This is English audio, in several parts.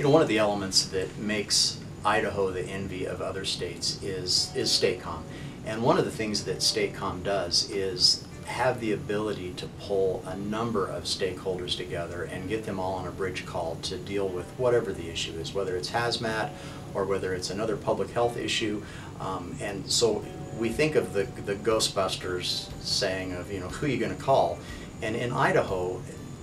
You know, one of the elements that makes Idaho the envy of other states is, is StateComm. And one of the things that StateComm does is have the ability to pull a number of stakeholders together and get them all on a bridge call to deal with whatever the issue is, whether it's hazmat or whether it's another public health issue. Um, and so we think of the, the Ghostbusters saying of, you know, who are you going to call? And in Idaho,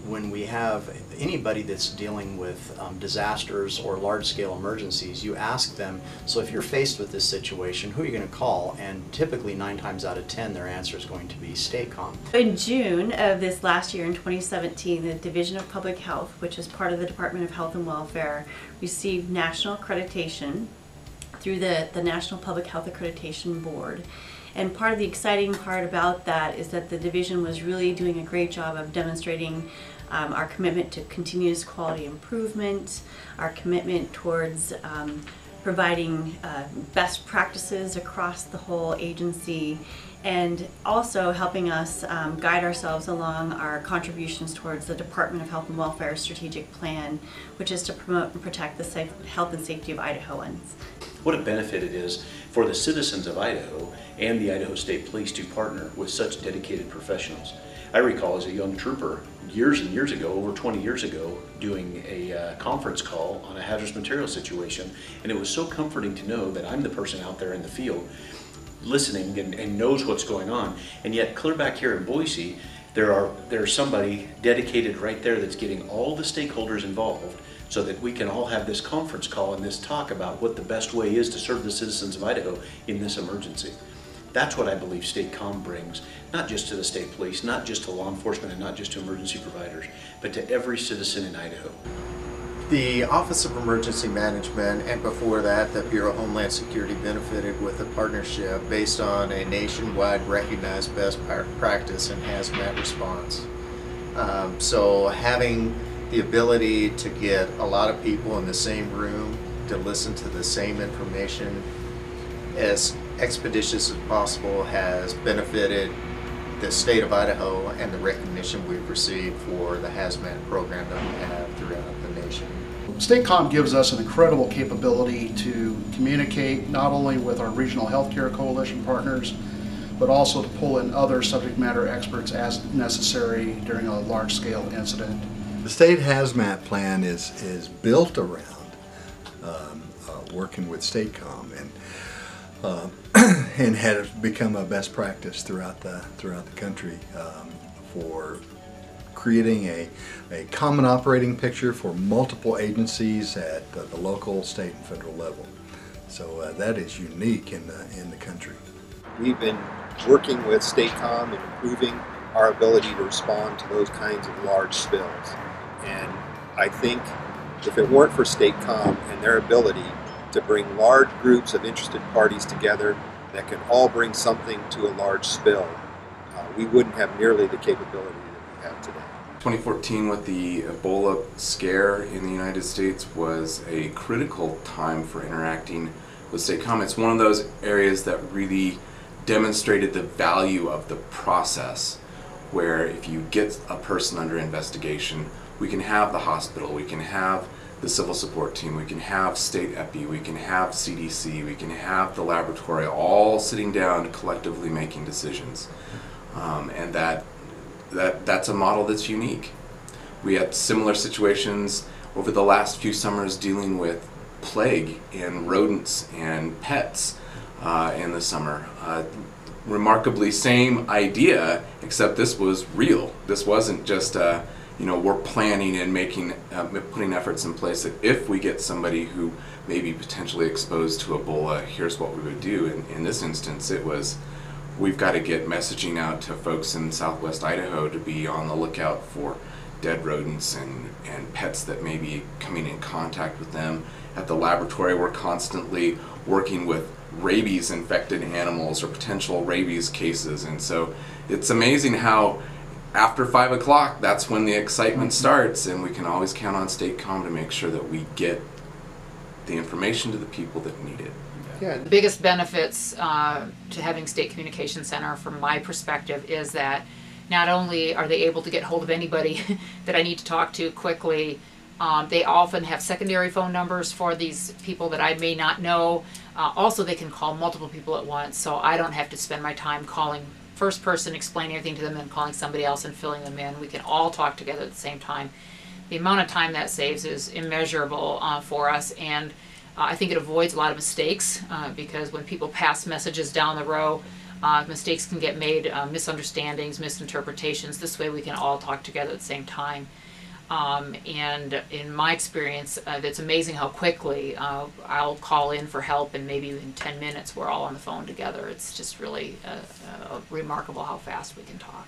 when we have anybody that's dealing with um, disasters or large-scale emergencies, you ask them, so if you're faced with this situation, who are you going to call? And typically, nine times out of ten, their answer is going to be StateComm. In June of this last year, in 2017, the Division of Public Health, which is part of the Department of Health and Welfare, received national accreditation through the, the National Public Health Accreditation Board. And part of the exciting part about that is that the division was really doing a great job of demonstrating um, our commitment to continuous quality improvement, our commitment towards um, providing uh, best practices across the whole agency, and also helping us um, guide ourselves along our contributions towards the Department of Health and Welfare strategic plan, which is to promote and protect the safe, health and safety of Idahoans. What a benefit it is for the citizens of Idaho and the Idaho State Police to partner with such dedicated professionals. I recall as a young trooper years and years ago, over 20 years ago, doing a uh, conference call on a hazardous material situation, and it was so comforting to know that I'm the person out there in the field listening and, and knows what's going on. And yet, clear back here in Boise, there are there's somebody dedicated right there that's getting all the stakeholders involved so that we can all have this conference call and this talk about what the best way is to serve the citizens of Idaho in this emergency. That's what I believe State Comm brings, not just to the state police, not just to law enforcement, and not just to emergency providers, but to every citizen in Idaho. The Office of Emergency Management and before that, the Bureau of Homeland Security benefited with a partnership based on a nationwide recognized best practice in hazmat response. Um, so having the ability to get a lot of people in the same room to listen to the same information as expeditious as possible has benefited the state of Idaho and the recognition we've received for the hazmat program that we have throughout the nation. StateComm gives us an incredible capability to communicate not only with our regional healthcare coalition partners, but also to pull in other subject matter experts as necessary during a large-scale incident. The state hazmat plan is, is built around um, uh, working with StateComm and uh, and had become a best practice throughout the throughout the country um, for creating a, a common operating picture for multiple agencies at the, the local, state, and federal level. So uh, that is unique in the in the country. We've been working with StateComm and improving our ability to respond to those kinds of large spills. And I think if it weren't for StateComm and their ability to bring large groups of interested parties together that can all bring something to a large spill, uh, we wouldn't have nearly the capability that we have today. 2014 with the Ebola scare in the United States was a critical time for interacting with StateComm. It's one of those areas that really demonstrated the value of the process where if you get a person under investigation, we can have the hospital, we can have the civil support team, we can have state epi, we can have CDC, we can have the laboratory all sitting down collectively making decisions. Um, and that, that, that's a model that's unique. We had similar situations over the last few summers dealing with plague and rodents and pets uh, in the summer. Uh, remarkably same idea, except this was real. This wasn't just a, you know, we're planning and making, uh, putting efforts in place that if we get somebody who may be potentially exposed to Ebola, here's what we would do. In, in this instance, it was, we've got to get messaging out to folks in southwest Idaho to be on the lookout for dead rodents and, and pets that may be coming in contact with them. At the laboratory, we're constantly working with rabies infected animals or potential rabies cases. And so it's amazing how after five o'clock, that's when the excitement starts, and we can always count on StateComm to make sure that we get the information to the people that need it. Yeah. The biggest benefits uh, to having State Communication Center, from my perspective, is that not only are they able to get hold of anybody that I need to talk to quickly, Um, they often have secondary phone numbers for these people that I may not know. Uh, also, they can call multiple people at once, so I don't have to spend my time calling first person, explaining everything to them, and calling somebody else and filling them in. We can all talk together at the same time. The amount of time that saves is immeasurable uh, for us, and uh, I think it avoids a lot of mistakes uh, because when people pass messages down the row, uh, mistakes can get made, uh, misunderstandings, misinterpretations. This way, we can all talk together at the same time. Um, and in my experience, uh, it's amazing how quickly uh, I'll call in for help, and maybe in 10 minutes we're all on the phone together. It's just really uh, uh, remarkable how fast we can talk.